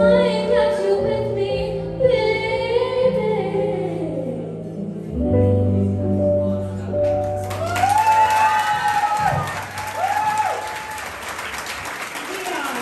Bye.